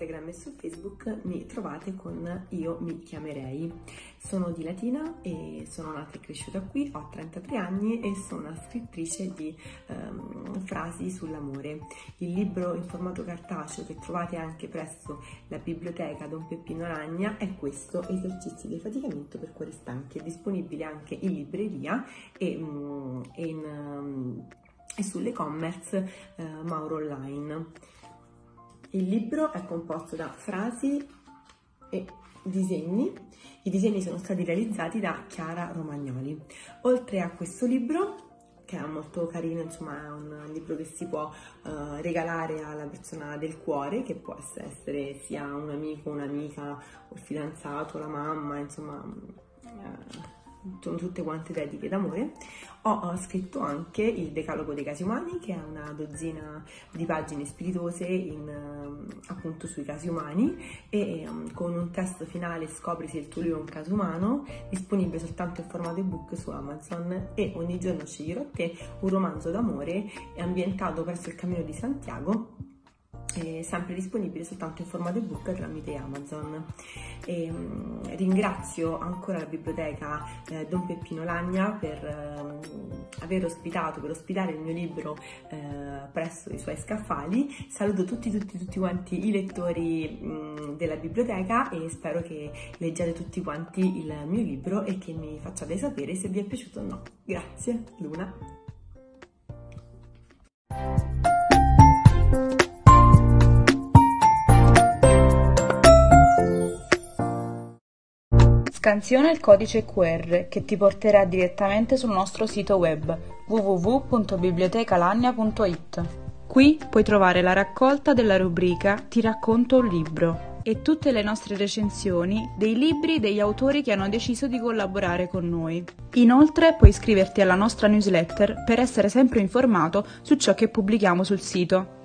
Instagram e su Facebook mi trovate con Io mi chiamerei. Sono di Latina e sono nata e cresciuta qui, ho 33 anni e sono una scrittrice di um, frasi sull'amore. Il libro in formato cartaceo che trovate anche presso la biblioteca Don Peppino Ragna è questo, Esercizi di faticamento per cuori stanchi. È disponibile anche in libreria e, um, in, um, e sull'e-commerce uh, Mauro Online. Il libro è composto da frasi e disegni. I disegni sono stati realizzati da Chiara Romagnoli. Oltre a questo libro, che è molto carino, insomma è un libro che si può uh, regalare alla persona del cuore, che può essere sia un amico, un'amica, il fidanzato, la mamma, insomma... Uh, sono tutte quante dediche d'amore. Ho, scritto anche il Decalogo dei casi umani, che è una dozzina di pagine spiritose in, uh, appunto sui casi umani e um, con un testo finale scopri se il tuo libro è un caso umano, disponibile soltanto in formato ebook su Amazon e ogni giorno sceglierò te un romanzo d'amore ambientato presso il Cammino di Santiago è sempre disponibile soltanto in formato ebook tramite Amazon. E, um, ringrazio ancora la biblioteca eh, Don Peppino Lagna per um, aver ospitato, per ospitare il mio libro eh, presso i suoi scaffali. Saluto tutti, tutti, tutti quanti i lettori um, della biblioteca e spero che leggiate tutti quanti il mio libro e che mi facciate sapere se vi è piaciuto o no. Grazie, Luna. Scansiona il codice QR che ti porterà direttamente sul nostro sito web www.bibliotecalagna.it. Qui puoi trovare la raccolta della rubrica Ti racconto un libro e tutte le nostre recensioni dei libri degli autori che hanno deciso di collaborare con noi. Inoltre puoi iscriverti alla nostra newsletter per essere sempre informato su ciò che pubblichiamo sul sito.